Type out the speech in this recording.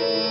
Lord.